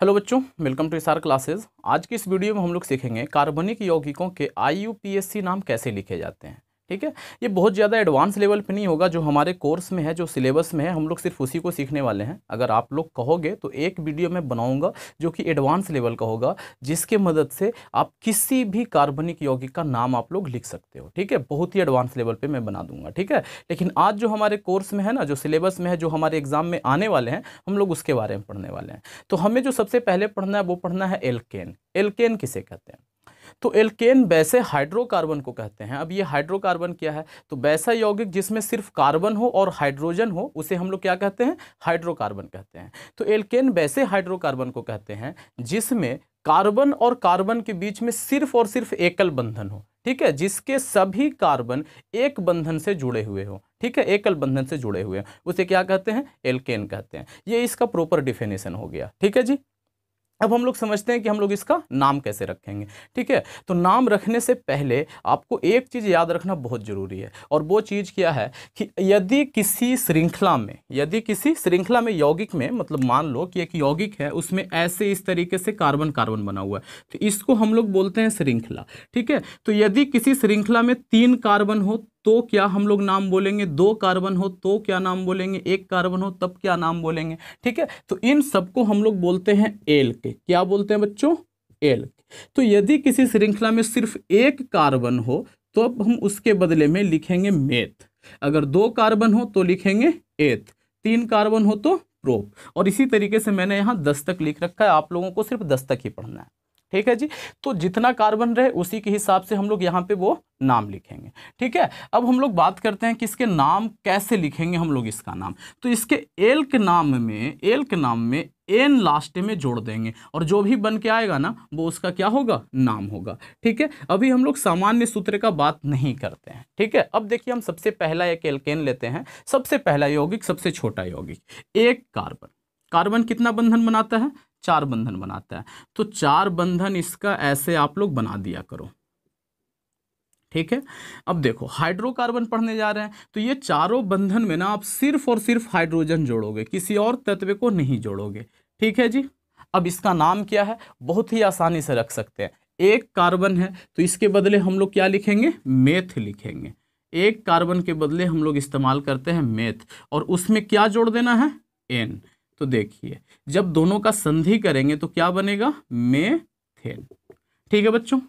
Hello बच्चों welcome to SR classes आज की इस वीडियो में हम लोग सीखेंगे कार्बनिक यौगिकों के आई नाम कैसे लिखे जाते हैं। ठीक है? ये बहुत ज़्यादा एडवांस लेवल पे नहीं होगा जो हमारे कोर्स में है, जो सिलेबस में है, हम लोग सिर्फ़ उसी को सीखने वाले हैं। अगर आप लोग कहोगे तो एक वीडियो मैं बनाऊँगा जो कि एडवांस लेवल का होगा, जिसके मदद से आप किसी भी कार्बनिक यौगिक का नाम आप लोग लिख सकते हो। ठीक है? बहुत ही एडवांस लेवल पर मैं बना दूँगा, ठीक है? लेकिन आज जो हमारे कोर्स में है ना, जो सिलेबस में है, जो हमारे एग्ज़ाम में आने वाले हैं, हम लोग उसके बारे में पढ़ने वाले हैं। तो हमें जो सबसे पहले पढ़ना है, वो पढ़ना है एल्केन एल्केन किसे कहते हैं? तो एल्केन वैसे हाइड्रोकार्बन को कहते हैं। अब ये हाइड्रोकार्बन क्या है? तो वैसा यौगिक जिसमें सिर्फ़ कार्बन हो और हाइड्रोजन हो, उसे हम लोग क्या कहते हैं? हाइड्रोकार्बन कहते हैं। तो एल्केन वैसे हाइड्रोकार्बन को कहते हैं, जिसमें कार्बन और कार्बन के बीच में सिर्फ़ और सिर्फ़ एकल बंधन हो, ठीक है? जिसके सभी कार्बन एक बंधन से जुड़े हुए हो, ठीक है? एकल बंधन से जुड़े हुए हैं, उसे क्या कहते हैं? एल्केन कहते हैं। ये इसका प्रॉपर डिफिनेशन हो गया, ठीक है जी? अब हम लोग समझते हैं कि हम लोग इसका नाम कैसे रखेंगे, ठीक है? तो नाम रखने से पहले आपको एक चीज़ याद रखना बहुत ज़रूरी है, और वो चीज़ क्या है कि यदि किसी श्रृंखला में, यदि किसी श्रृंखला में यौगिक में मतलब मान लो कि एक यौगिक है, उसमें ऐसे इस तरीके से कार्बन कार्बन बना हुआ है तो इसको हम लोग बोलते हैं श्रृंखला, ठीक है? तो यदि किसी श्रृंखला में तीन कार्बन हो तो क्या हम लोग नाम बोलेंगे? दो कार्बन हो तो क्या नाम बोलेंगे? एक कार्बन हो तब क्या नाम बोलेंगे? ठीक है? तो इन सबको हम लोग बोलते हैं एल के। क्या बोलते हैं बच्चों? एल तो यदि किसी श्रृंखला में सिर्फ़ एक कार्बन हो तो अब हम उसके बदले में लिखेंगे मेथ। अगर दो कार्बन हो तो लिखेंगे एथ। तीन कार्बन हो तो प्रोप और इसी तरीके से मैंने यहाँ दस तक लिख रखा है। आप लोगों को सिर्फ़ दस तक ही पढ़ना है। ठीक है जी? तो जितना कार्बन रहे, उसी के हिसाब से हम लोग यहाँ पे वो नाम लिखेंगे। ठीक है? अब हम लोग बात करते हैं कि इसके नाम कैसे लिखेंगे हम लोग इसका नाम। तो इसके एल के नाम में एल के नाम में एन लास्ट में जोड़ देंगे और जो भी बन के आएगा ना, वो उसका क्या होगा? नाम होगा। ठीक है? अभी हम लोग सामान्य सूत्र का बात नहीं करते हैं। ठीक है? अब देखिए हम सबसे पहला एक एल्केन लेते हैं। सबसे पहला यौगिक, सबसे छोटा यौगिक। एक कार्बन कार्बन कितना बंधन बनाता है? चार बंधन बनाता है। तो चार बंधन इसका ऐसे आप लोग बना दिया करो। ठीक है? अब देखो हाइड्रोकार्बन पढ़ने जा रहे हैं। तो ये चारों बंधन में ना आप सिर्फ़ और सिर्फ़ हाइड्रोजन जोड़ोगे, किसी और तत्व को नहीं जोड़ोगे। ठीक है जी? अब इसका नाम क्या है? बहुत ही आसानी से रख सकते हैं। एक कार्बन है तो इसके बदले हम लोग क्या लिखेंगे? मेथ लिखेंगे। एक कार्बन के बदले हम लोग इस्तेमाल करते हैं मेथ। और उसमें क्या जोड़ देना है? एन तो देखिए, जब दोनों का संधि करेंगे तो क्या बनेगा? मेथेन ठीक है बच्चों?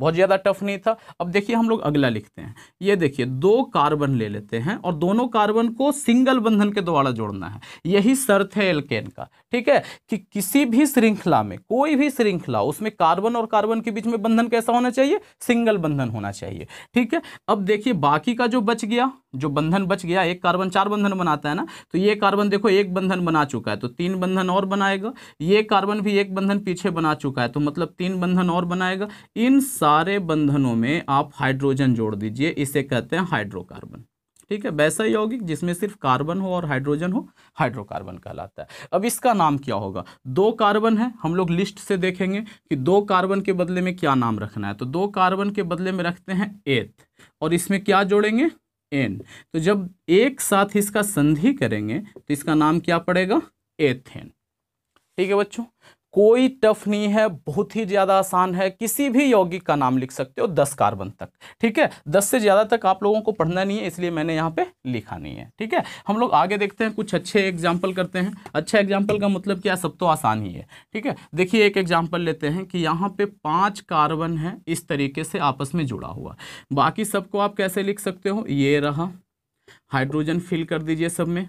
बहुत ज़्यादा टफ नहीं था। अब देखिए हम लोग अगला लिखते हैं। ये देखिए, दो कार्बन ले लेते हैं और दोनों कार्बन को सिंगल बंधन के द्वारा जोड़ना है। यही शर्त है एल्केन का। ठीक है, कि किसी भी श्रृंखला में, कोई भी श्रृंखला, उसमें कार्बन और कार्बन के बीच में बंधन कैसा होना चाहिए? सिंगल बंधन होना चाहिए। ठीक है, अब देखिए बाकी का जो बच गया, जो बंधन बच गया, एक कार्बन चार बंधन बनाता है ना तो ये कार्बन देखो एक बंधन बना चुका है तो तीन बंधन और बनाएगा, ये कार्बन भी एक बंधन पीछे बना चुका है तो मतलब तीन बंधन और बनाएगा। इन सारे बंधनों में आप हाइड्रोजन जोड़ दीजिए, इसे कहते हैं हाइड्रोकार्बन। ठीक है? वैसा यौगिक जिसमें सिर्फ़ कार्बन हो और हाइड्रोजन हो, हाइड्रोकार्बन कहलाता है। अब इसका नाम क्या होगा? दो कार्बन है, हम लोग लिस्ट से देखेंगे कि दो कार्बन के बदले में क्या नाम रखना है। तो दो कार्बन के बदले में रखते हैं एथ, और इसमें क्या जोड़ेंगे? एन। तो जब एक साथ इसका संधि करेंगे तो इसका नाम क्या पड़ेगा? एथेन। ठीक है बच्चों? कोई टफ नहीं है, बहुत ही ज़्यादा आसान है। किसी भी यौगिक का नाम लिख सकते हो, दस कार्बन तक, ठीक है? दस से ज़्यादा तक आप लोगों को पढ़ना नहीं है, इसलिए मैंने यहाँ पे लिखा नहीं है, ठीक है? हम लोग आगे देखते हैं, कुछ अच्छे एग्ज़ाम्पल करते हैं। अच्छा एग्ज़ाम्पल का मतलब क्या सब तो आसान ही है, ठीक है? देखिए, एक एग्ज़ाम्पल लेते हैं कि यहाँ पे पाँच कार्बन है, इस तरीके से आपस में जुड़ा हुआ। बाकी सबको आप कैसे लिख सकते हो? ये रहा हाइड्रोजन फिल कर दीजिए सब में।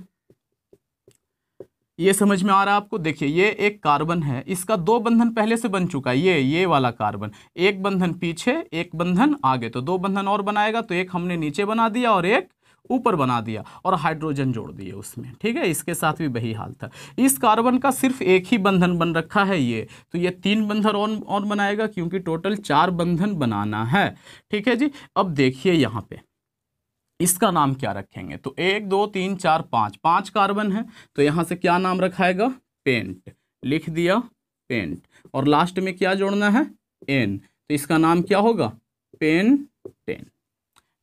ये समझ में आ रहा है आपको? देखिए, ये एक कार्बन है। इसका दो बंधन पहले से बन चुका है। ये ये वाला कार्बन। एक बंधन पीछे, एक बंधन आगे। तो दो बंधन और बनाएगा तो एक हमने नीचे बना दिया और एक ऊपर बना दिया और हाइड्रोजन जोड़ दिए उसमें। ठीक है? इसके साथ भी वही हाल था। इस कार्बन का सिर्फ़ एक ही बंधन बन रखा है ये। तो ये तीन बंधन और और बनाएगा क्योंकि टोटल चार बंधन बनाना है। ठीक है जी? अब देखिए यहाँ पे। इसका नाम क्या रखेंगे? तो एक, दो, तीन, चार, पाँच। पाँच कार्बन है तो यहाँ से क्या नाम रखाएगा? पेंट। लिख दिया, पेंट। और लास्ट में क्या जोड़ना है? एन। तो इसका नाम क्या होगा? Pentane.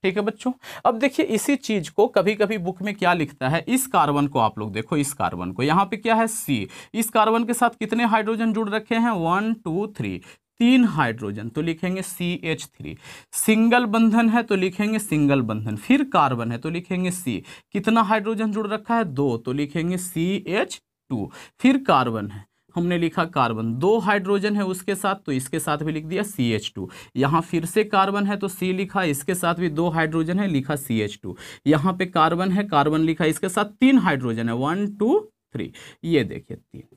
ठीक है बच्चों? अब देखिए, इसी चीज़ को कभी कभी बुक में क्या लिखता है? इस कार्बन को आप लोग देखो, इस कार्बन को। यहाँ पे क्या है? सी। इस कार्बन के साथ कितने हाइड्रोजन जुड़ रखे हैं? One, two, three. तीन हाइड्रोजन तो लिखेंगे सी एच थ्री सिंगल बंधन है तो लिखेंगे सिंगल बंधन। फिर कार्बन है तो लिखेंगे सी कितना हाइड्रोजन जुड़ रखा है? दो तो लिखेंगे सी एच टू फिर कार्बन है, हमने लिखा कार्बन। दो हाइड्रोजन है उसके साथ तो इसके साथ भी लिख दिया सी एच टू यहाँ फिर से कार्बन है तो सी लिखा, इसके साथ भी दो हाइड्रोजन है, लिखा सी एच टू यहाँ पे कार्बन है, कार्बन लिखा, इसके साथ तीन हाइड्रोजन है। वन टू थ्री ये देखिए, तीन।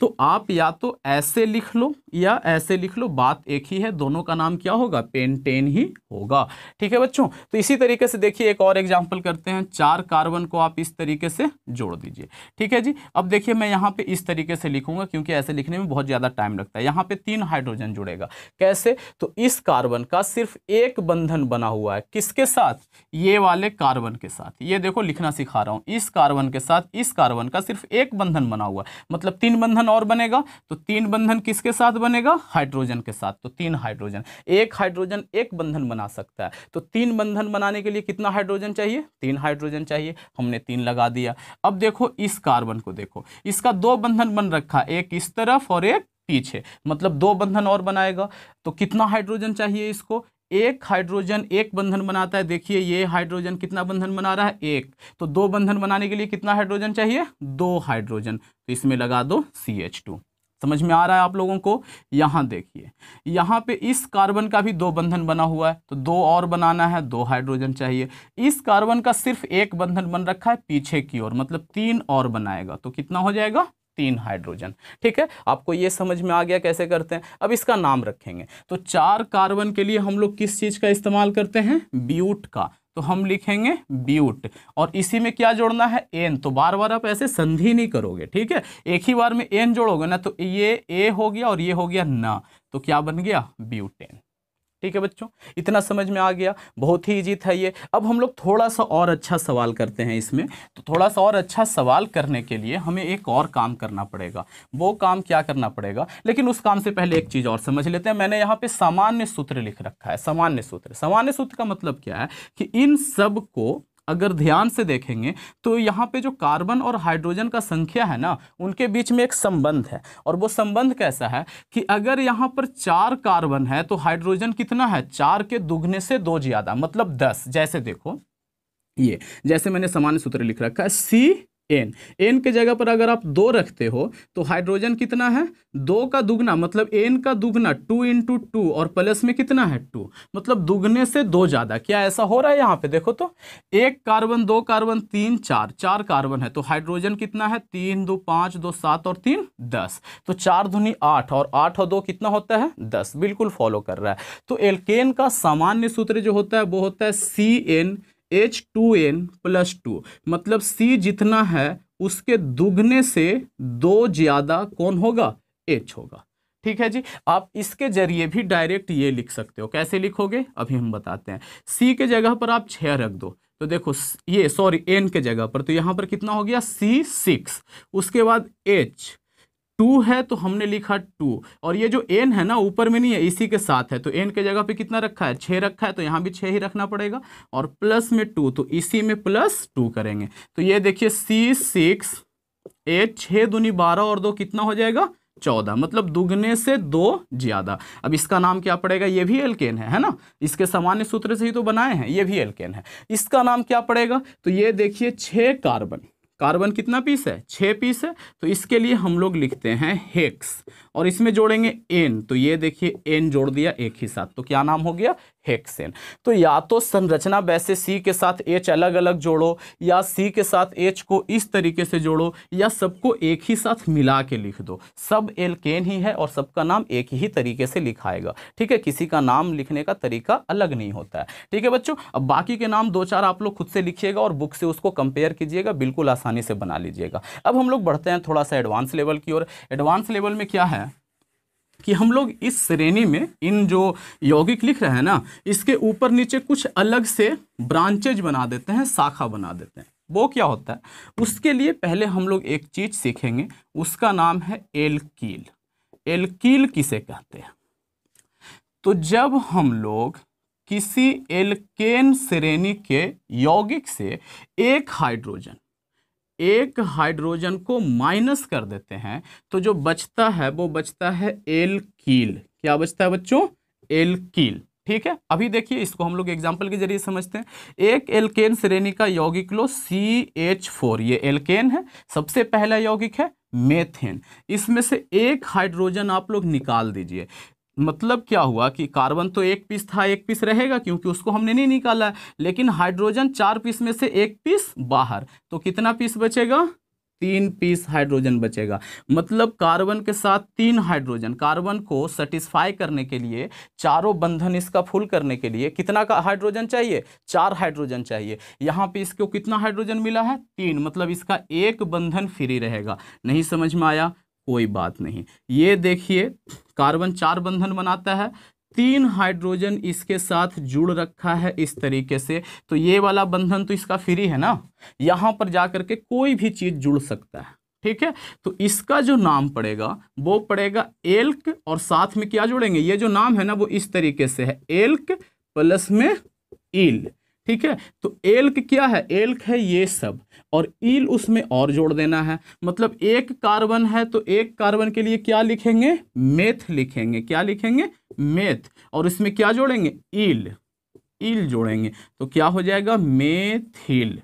तो आप या तो ऐसे लिख लो या ऐसे लिख लो, बात एक ही है, दोनों का नाम क्या होगा? पेंटेन ही होगा। ठीक है बच्चों तो इसी तरीके से देखिए, एक और एग्जांपल करते हैं, चार कार्बन को आप इस तरीके से जोड़ दीजिए। ठीक है जी, अब देखिए मैं यहाँ पे इस तरीके से लिखूँगा, क्योंकि ऐसे लिखने में बहुत ज़्यादा टाइम लगता है। यहाँ पे तीन हाइड्रोजन जुड़ेगा। कैसे? तो इस कार्बन का सिर्फ़ एक बंधन बना हुआ है। किसके साथ? ये वाले कार्बन के साथ। ये देखो, लिखना सिखा रहा हूँ। इस कार्बन के साथ, इस कार्बन का सिर्फ़ एक बंधन बना हुआ मतलब तीन बंधन और बनेगा तो तीन बंधन किसके साथ बनेगा? हाइड्रोजन के साथ। तो तीन हाइड्रोजन। एक हाइड्रोजन एक बंधन बना सकता है। तो तीन बंधन बनाने के लिए कितना हाइड्रोजन चाहिए? तीन हाइड्रोजन चाहिए। हमने तीन लगा दिया। अब देखो इस कार्बन को देखो। इसका दो बंधन बन रखा। एक इस तरफ़ और एक पीछे। मतलब दो बंधन और बनाएगा। तो कितना हाइड्रोजन चाहिए इसको? एक हाइड्रोजन एक बंधन बनाता है। देखिए, ये हाइड्रोजन कितना बंधन बना रहा है? एक। तो दो बंधन बनाने के लिए कितना हाइड्रोजन चाहिए? दो हाइड्रोजन। तो इसमें लगा दो सी एच टू समझ में आ रहा है आप लोगों को? यहाँ देखिए, यहाँ पे इस कार्बन का भी दो बंधन बना हुआ है। तो दो और बनाना है, दो हाइड्रोजन चाहिए। इस कार्बन का सिर्फ़ एक बंधन बन रखा है पीछे की ओर मतलब तीन और बनाएगा। तो कितना हो जाएगा? तीन हाइड्रोजन। ठीक है? आपको ये समझ में आ गया कैसे करते हैं? अब इसका नाम रखेंगे। तो चार कार्बन के लिए हम लोग किस चीज़ का इस्तेमाल करते हैं? ब्यूट का। तो हम लिखेंगे ब्यूट। और इसी में क्या जोड़ना है? एन। तो बार बार आप ऐसे संधि नहीं करोगे, ठीक है? एक ही बार में एन जोड़ोगे ना तो ये ए हो गया और ये हो गया ना। तो क्या बन गया? ब्यूटेन। ठीक है बच्चों? इतना समझ में आ गया। बहुत ही इजी था ये। अब हम लोग थोड़ा सा और अच्छा सवाल करते हैं इसमें। तो थोड़ा सा और अच्छा सवाल करने के लिए हमें एक और काम करना पड़ेगा। वो काम क्या करना पड़ेगा? लेकिन उस काम से पहले एक चीज़ और समझ लेते हैं। मैंने यहाँ पे सामान्य सूत्र लिख रखा है। सामान्य सूत्र। सामान्य सूत्र का मतलब क्या है कि इन सबको अगर ध्यान से देखेंगे तो यहाँ पे जो कार्बन और हाइड्रोजन का संख्या है ना, उनके बीच में एक संबंध है। और वो संबंध कैसा है कि अगर यहाँ पर चार कार्बन है तो हाइड्रोजन कितना है? चार के दुगने से दो ज़्यादा मतलब दस। जैसे देखो, ये, जैसे मैंने सामान्य सूत्र लिख रखा है सी एन एन के जगह पर अगर आप दो रखते हो तो हाइड्रोजन कितना है? दो का दुगना मतलब एन का दुगना टू इंटू टू और प्लस में कितना है? टू मतलब दुगने से दो ज़्यादा। क्या ऐसा हो रहा है यहाँ पे? देखो तो एक कार्बन दो कार्बन तीन, चार. चार कार्बन है तो हाइड्रोजन कितना है? तीन, दो, पाँच, दो, सात, और तीन, दस. तो चार धुनी आठ, और आठ और दो कितना होता है? दस. बिल्कुल फॉलो कर रहा है। तो एल्केन का सामान्य सूत्र जो होता है, वो होता है C N H two N plus two मतलब सी जितना है, उसके दुगने से दो ज़्यादा कौन होगा? एच होगा। ठीक है जी? आप इसके ज़रिए भी डायरेक्ट ये लिख सकते हो। कैसे लिखोगे? अभी हम बताते हैं। सी के जगह पर आप छः रख दो। तो देखो, ये सॉरी एन के जगह पर। तो यहाँ पर कितना हो गया? सी सिक्स उसके बाद एच टू है तो हमने लिखा टू। और ये जो एन है ना, ऊपर में नहीं है, इसी के साथ है। तो एन के जगह पे कितना रखा है? छः रखा है तो यहाँ भी छः ही रखना पड़ेगा। और प्लस में टू तो इसी में प्लस टू करेंगे। तो ये देखिए, सी, सिक्स, एट छः दूनी बारह और दो कितना हो जाएगा? चौदह। मतलब दुगने से दो ज़्यादा। अब इसका नाम क्या पड़ेगा? ये भी एल्केन है है ना? इसके सामान्य सूत्र से ही तो बनाए हैं, ये भी एल्केन है। इसका नाम क्या पड़ेगा? तो ये देखिए छः कार्बन। कार्बन कितना पीस है? छः पीस है। तो इसके लिए हम लोग लिखते हैं हेक्स। और इसमें जोड़ेंगे एन। तो ये देखिए, एन जोड़ दिया एक ही साथ। तो क्या नाम हो गया? हेक्सेन तो या तो संरचना वैसे सी के साथ एच अलग अलग जोड़ो, या सी के साथ एच को इस तरीके से जोड़ो, या सबको एक ही साथ मिला के लिख दो। सब एल्केन ही है और सबका नाम एक ही तरीके से लिखाएगा। ठीक है? किसी का नाम लिखने का तरीका अलग नहीं होता है। ठीक है बच्चों? अब बाकी के नाम दो चार आप लोग खुद से लिखिएगा और बुक से उसको कंपेयर कीजिएगा, बिल्कुल आसानी से बना लीजिएगा। अब हम लोग बढ़ते हैं थोड़ा सा एडवांस लेवल की ओर। एडवांस लेवल में क्या है? कि हम लोग इस श्रेणी में, इन जो यौगिक लिख रहे हैं ना, इसके ऊपर नीचे कुछ अलग से ब्रांचेज बना देते हैं, शाखा बना देते हैं। वो क्या होता है? उसके लिए पहले हम लोग एक चीज़ सीखेंगे, उसका नाम है एल्कील एल्कील किसे कहते हैं? तो जब हम लोग किसी एल्केन श्रेणी के यौगिक से एक हाइड्रोजन एक हाइड्रोजन को माइनस कर देते हैं तो जो बचता है, वो बचता है एल कील क्या बचता है बच्चों? एल कील ठीक है? अभी देखिए, इसको हम लोग एग्ज़ाम्पल के ज़रिए समझते हैं। एक एल्केन श्रेणी का यौगिक लो सी एच फोर ये एल्केन है। सबसे पहला यौगिक है मेथेन इसमें से एक हाइड्रोजन आप लोग निकाल दीजिए। मतलब क्या हुआ कि कार्बन तो एक पीस था, एक पीस रहेगा क्योंकि उसको हमने नहीं निकाला। लेकिन हाइड्रोजन चार पीस में से एक पीस बाहर। तो कितना पीस बचेगा? तीन पीस हाइड्रोजन बचेगा। मतलब कार्बन के साथ तीन हाइड्रोजन। कार्बन को सेटिस्फाई करने के लिए, चारों बंधन इसका फुल करने के लिए कितना का हाइड्रोजन चाहिए? चार हाइड्रोजन चाहिए। यहाँ पे इसको कितना हाइड्रोजन मिला है? तीन। मतलब इसका एक बंधन फ्री रहेगा। नहीं समझ में आया? कोई बात नहीं। ये देखिए, कार्बन चार बंधन बनाता है, तीन हाइड्रोजन इसके साथ जुड़ रखा है इस तरीके से। तो ये वाला बंधन तो इसका फ्री है ना? यहाँ पर जाकर के कोई भी चीज़ जुड़ सकता है, ठीक है? तो इसका जो नाम पड़ेगा, वो पड़ेगा एल्क और साथ में क्या जुड़ेंगे? ये जो नाम है ना, वो इस तरीके से है, एल्क प्लस में इल ठीक है? तो एल्क क्या है? एल्क है ये सब। और ईल उसमें और जोड़ देना है। मतलब एक कार्बन है तो एक कार्बन के लिए क्या लिखेंगे? मेथ लिखेंगे। क्या लिखेंगे? मेथ। और इसमें क्या जोड़ेंगे? ईल। ईल जोड़ेंगे। तो क्या हो जाएगा? मेथिल।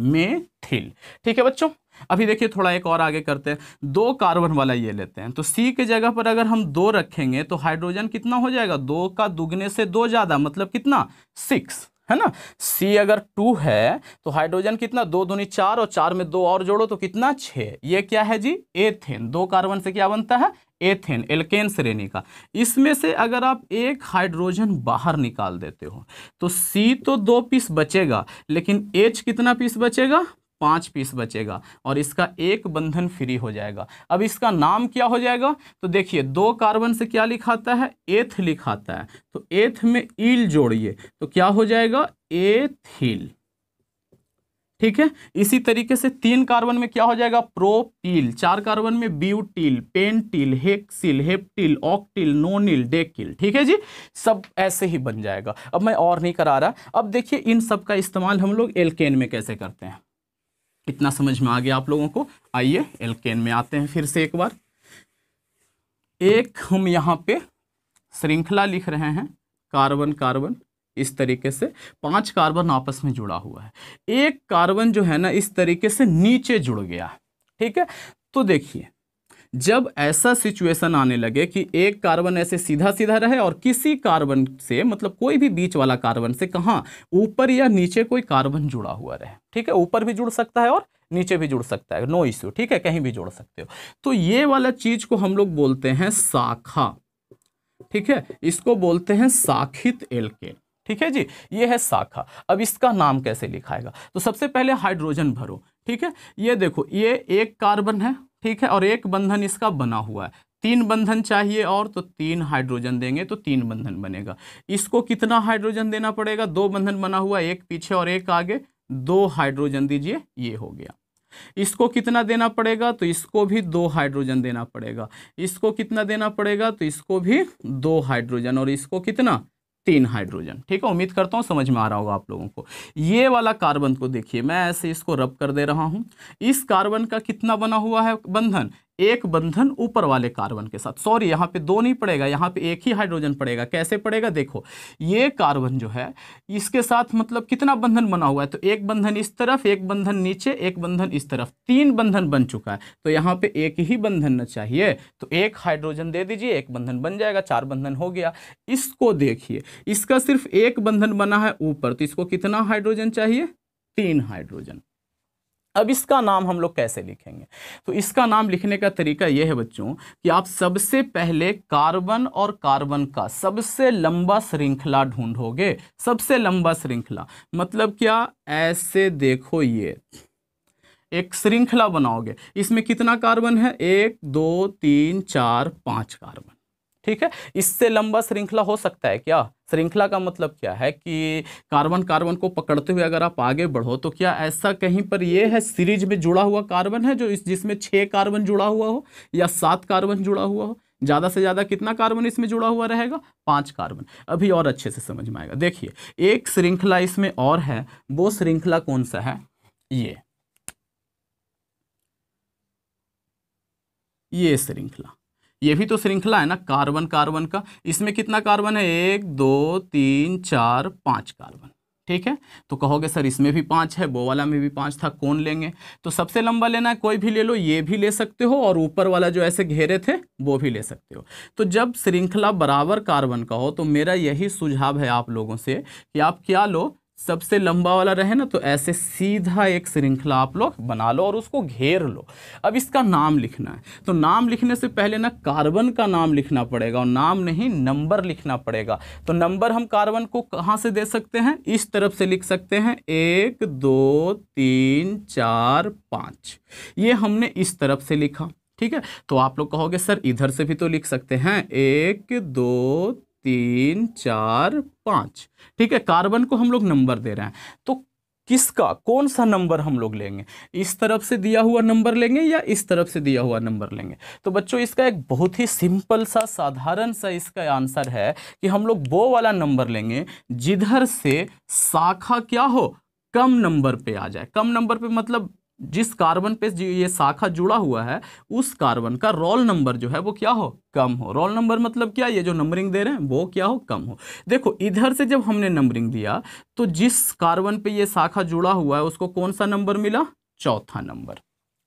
मेथिल। ठीक है बच्चों? अभी देखिए थोड़ा एक और आगे करते हैं। दो कार्बन वाला ये लेते हैं। तो सी के जगह पर अगर हम दो रखेंगे तो हाइड्रोजन कितना हो जाएगा? दो का दुगने से दो ज़्यादा मतलब कितना? सिक्स। है ना? सी अगर टू है तो हाइड्रोजन कितना? दो दूनी चार और चार में दो और जोड़ो तो कितना? छः ये क्या है जी? एथेन। दो कार्बन से क्या बनता है? एथेन एल्केन श्रेणी का। इसमें से अगर आप एक हाइड्रोजन बाहर निकाल देते हो तो सी तो दो पीस बचेगा, लेकिन एच कितना पीस बचेगा? पाँच पीस बचेगा और इसका एक बंधन फ्री हो जाएगा। अब इसका नाम क्या हो जाएगा? तो देखिए, दो कार्बन से क्या लिखाता है? एथ लिखाता है। तो एथ में ईल जोड़िए तो क्या हो जाएगा? एथिल ठीक है? इसी तरीके से तीन कार्बन में क्या हो जाएगा? प्रोपील। चार कार्बन में butyl, pentyl, hexyl, heptyl, octyl, nonyl, decyl. ठीक है जी? सब ऐसे ही बन जाएगा। अब मैं और नहीं करा रहा। अब देखिए, इन सब का इस्तेमाल हम लोग एल्केन में कैसे करते हैं? इतना समझ में आ गया आप लोगों को? आइए, एल्केन में आते हैं फिर से एक बार। एक हम यहाँ पे श्रृंखला लिख रहे हैं, कार्बन कार्बन, इस तरीके से। पाँच कार्बन आपस में जुड़ा हुआ है। एक कार्बन जो है ना, इस तरीके से नीचे जुड़ गया ठीक है? तो देखिए जब ऐसा सिचुएशन आने लगे कि एक कार्बन ऐसे सीधा सीधा रहे और किसी कार्बन से मतलब कोई भी बीच वाला कार्बन से कहाँ ऊपर या नीचे कोई कार्बन जुड़ा हुआ रहे। ठीक है? ऊपर भी जुड़ सकता है और नीचे भी जुड़ सकता है। नो इश्यू ठीक है? कहीं भी जुड़ सकते हो। तो ये वाला चीज़ को हम लोग बोलते हैं शाखा। ठीक है? इसको बोलते हैं साखित एल्केन ठीक है जी? ये है शाखा। अब इसका नाम कैसे लिखाएगा तो सबसे पहले हाइड्रोजन भरो। ठीक है? ये देखो, ये एक कार्बन है। ठीक है, और एक बंधन इसका बना हुआ है। तीन बंधन चाहिए और तो तीन हाइड्रोजन देंगे तो तीन बंधन बनेगा। इसको कितना हाइड्रोजन देना पड़ेगा? दो बंधन बना हुआ, एक पीछे और एक आगे। दो हाइड्रोजन दीजिए, ये हो गया। इसको कितना देना पड़ेगा? तो इसको भी दो हाइड्रोजन देना पड़ेगा। इसको कितना देना पड़ेगा? तो इसको भी दो हाइड्रोजन। और इसको कितना? तीन हाइड्रोजन। ठीक है, उम्मीद करता हूँ समझ में आ रहा होगा आप लोगों को। ये वाला कार्बन को देखिए, मैं ऐसे इसको रब कर दे रहा हूँ। इस कार्बन का कितना बना हुआ है बंधन? एक बंधन ऊपर वाले कार्बन के साथ। सॉरी यहाँ पे दो नहीं पड़ेगा, यहाँ पे एक ही हाइड्रोजन पड़ेगा। कैसे पड़ेगा? देखो, ये कार्बन जो है, इसके साथ मतलब कितना बंधन बना हुआ है? तो एक बंधन इस तरफ़, एक बंधन नीचे, एक बंधन इस तरफ़। तीन बंधन बन चुका है। तो यहाँ पे एक ही बंधन न चाहिए। तो एक हाइड्रोजन दे दीजिए, एक बंधन बन जाएगा, चार बंधन हो गया। इसको देखिए, इसका सिर्फ़ एक बंधन बना है ऊपर। तो इसको कितना हाइड्रोजन चाहिए? तीन हाइड्रोजन अब इसका नाम हम लोग कैसे लिखेंगे? तो इसका नाम लिखने का तरीका यह है बच्चों कि आप सबसे पहले कार्बन और कार्बन का सबसे लंबा श्रृंखला ढूंढोगे। सबसे लंबा श्रृंखला। मतलब क्या? ऐसे देखो ये। एक श्रृंखला बनाओगे। इसमें कितना कार्बन है? एक, दो, तीन, चार, पाँच कार्बन। ठीक है? इससे लंबा श्रृंखला हो सकता है क्या? श्रृंखला का मतलब क्या है कि कार्बन कार्बन को पकड़ते हुए अगर आप आगे बढ़ो तो क्या ऐसा कहीं पर यह है सीरीज़ में जुड़ा हुआ कार्बन है जो इस जिसमें छः कार्बन जुड़ा हुआ हो या सात कार्बन जुड़ा हुआ हो? ज़्यादा से ज़्यादा कितना कार्बन इसमें जुड़ा हुआ रहेगा? पाँच कार्बन। अभी और अच्छे से समझ में आएगा। देखिए, एक श्रृंखला इसमें और है। वो श्रृंखला कौन सा है? ये। ये श्रृंखला। ये भी तो श्रृंखला है ना, कार्बन कार्बन का। इसमें कितना कार्बन है? एक, दो, तीन, चार, पाँच कार्बन। ठीक है? तो कहोगे, सर, इसमें भी पाँच है, वो वाला में भी पाँच था, कौन लेंगे? तो सबसे लंबा लेना है, कोई भी ले लो, ये भी ले सकते हो, और ऊपर वाला जो ऐसे घेरे थे, वो भी ले सकते हो। तो जब श्रृंखला बराबर कार्बन का हो तो मेरा यही सुझाव है आप लोगों से कि आप क्या लो सबसे लंबा वाला रहे ना तो ऐसे सीधा एक श्रृंखला आप लोग बना लो और उसको घेर लो। अब इसका नाम लिखना है। तो नाम लिखने से पहले ना, कार्बन का नाम लिखना पड़ेगा और नाम नहीं, नंबर लिखना पड़ेगा। तो नंबर हम कार्बन को कहाँ से दे सकते हैं? इस तरफ़ से लिख सकते हैं। एक, दो, तीन, चार, पाँच। ये हमने इस तरफ़ से लिखा, ठीक है? तो आप लोग कहोगे, सर, इधर से भी तो लिख सकते हैं। एक, दो, तीन, चार, पाँच। ठीक है, कार्बन को हम लोग नंबर दे रहे हैं। तो किसका, कौन सा नंबर हम लोग लेंगे? इस तरफ़ से दिया हुआ नंबर लेंगे या इस तरफ़ से दिया हुआ नंबर लेंगे? तो बच्चों, इसका एक बहुत ही सिंपल सा, साधारण सा इसका आंसर है कि हम लोग वो वाला नंबर लेंगे जिधर से शाखा क्या हो, कम नंबर पे आ जाए। कम नंबर पे मतलब जिस कार्बन पे ये शाखा जुड़ा हुआ है, उस कार्बन का रोल नंबर जो है वो क्या हो? कम हो। रोल नंबर मतलब क्या? ये जो नंबरिंग दे रहे हैं, वो क्या हो? कम हो। देखो, इधर से जब हमने नंबरिंग दिया तो जिस कार्बन पे ये शाखा जुड़ा हुआ है, उसको कौन सा नंबर मिला? चौथा नंबर